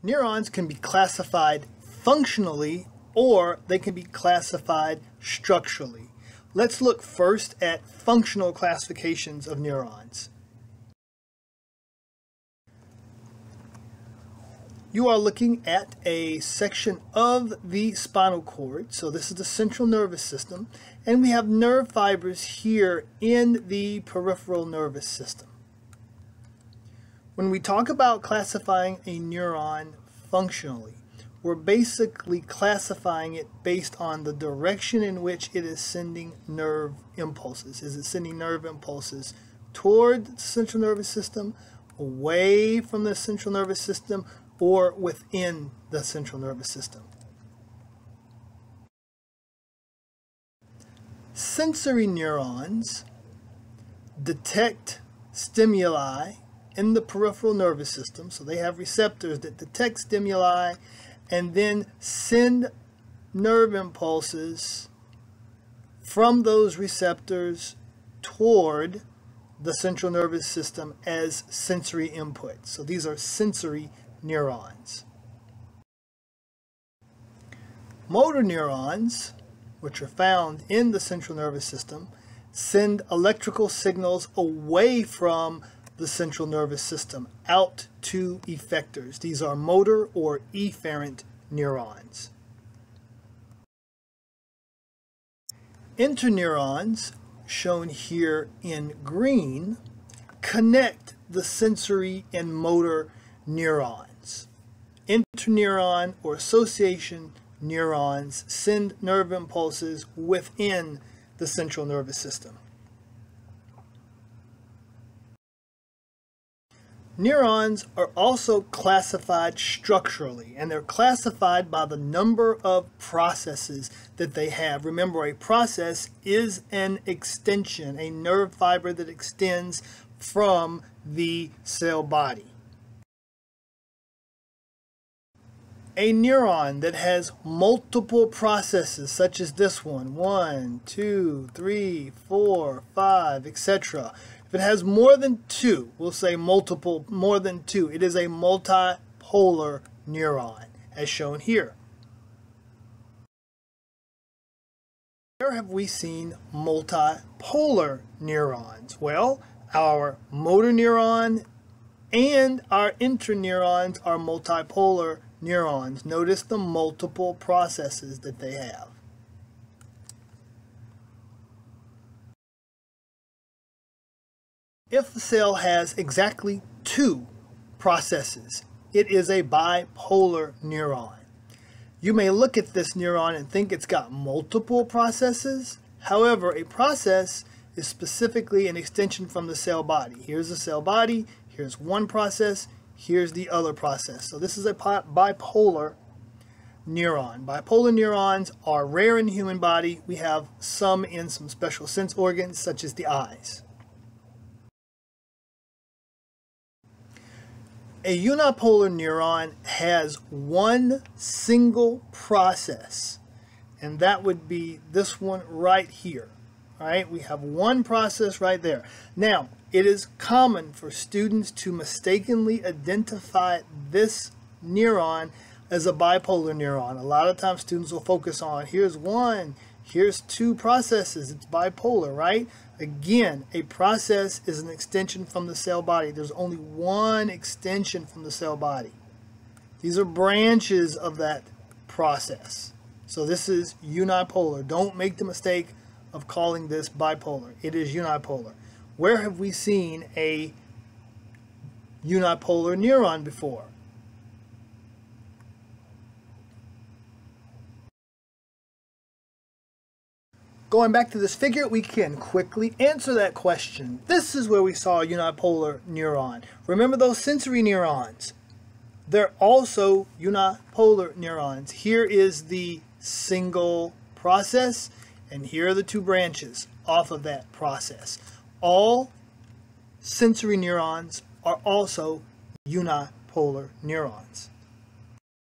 Neurons can be classified functionally or they can be classified structurally. Let's look first at functional classifications of neurons. You are looking at a section of the spinal cord. So this is the central nervous system. And we have nerve fibers here in the peripheral nervous system. When we talk about classifying a neuron functionally, we're basically classifying it based on the direction in which it is sending nerve impulses. Is it sending nerve impulses toward the central nervous system, away from the central nervous system, or within the central nervous system? Sensory neurons detect stimuli in the peripheral nervous system. So they have receptors that detect stimuli and then send nerve impulses from those receptors toward the central nervous system as sensory input. So these are sensory neurons. Motor neurons, which are found in the central nervous system, send electrical signals away from the central nervous system out to effectors. These are motor or efferent neurons. Interneurons, shown here in green, connect the sensory and motor neurons. Interneuron or association neurons send nerve impulses within the central nervous system. Neurons are also classified structurally, and they're classified by the number of processes that they have. Remember, a process is an extension, a nerve fiber that extends from the cell body. A neuron that has multiple processes, such as this one, one, two, three, four, five, etc., if it has more than two, we'll say multiple, more than two, it is a multipolar neuron, as shown here. Where have we seen multipolar neurons? Well, our motor neuron and our interneurons are multipolar neurons. Notice the multiple processes that they have. If the cell has exactly two processes, it is a bipolar neuron. You may look at this neuron and think it's got multiple processes. However, a process is specifically an extension from the cell body. Here's the cell body, here's one process, here's the other process. So this is a bipolar neuron. Bipolar neurons are rare in the human body. We have some in some special sense organs such as the eyes. A unipolar neuron has one single process, and that would be this one right here. All right, we have one process right there. Now, it is common for students to mistakenly identify this neuron as a bipolar neuron. A lot of times students will focus on here's one, here's two processes, it's bipolar, right? Again, a process is an extension from the cell body. There's only one extension from the cell body. These are branches of that process. So this is unipolar. Don't make the mistake of calling this bipolar. It is unipolar. Where have we seen a unipolar neuron before? Going back to this figure, we can quickly answer that question. This is where we saw a unipolar neuron. Remember those sensory neurons? They're also unipolar neurons. Here is the single process, and here are the two branches off of that process. All sensory neurons are also unipolar neurons.